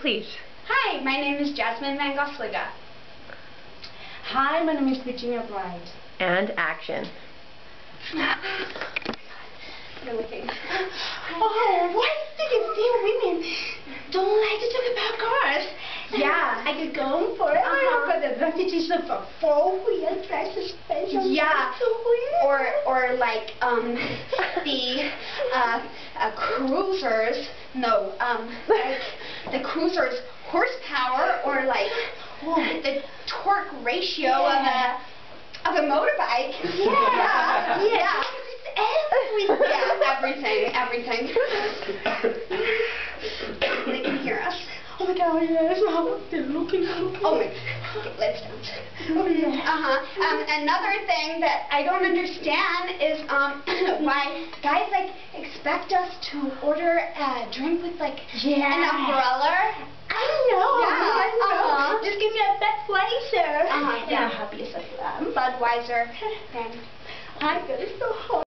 please. Hi, my name is Jasmine Van Gosliga. Hi, my name is Virginia Bright. And action. You're looking. Oh, why do you feel women don't like to talk about cars? Yeah. I could go for it. Uh-huh. I have the advantages of a four-wheel drive suspension. Yeah. Or, or like, um, the, uh, uh, cruisers, no, um, like, the cruiser's horsepower, or like, the torque ratio Yeah. of a, of a motorbike. Yeah. Yeah. Everything. Yeah, everything, everything. they can hear us. Oh my god, yes. Oh, they're looking. Oh my god, let's don't. Oh. Uh-huh. Um, another thing that I don't understand is um, why guys like expect us to order a drink with like Yeah. an umbrella. I know. Yeah, I know. uh-huh. Just give me a Budweiser. Uh-huh, And yeah. I'm happy as I am. Budweiser. Then I got it so hot.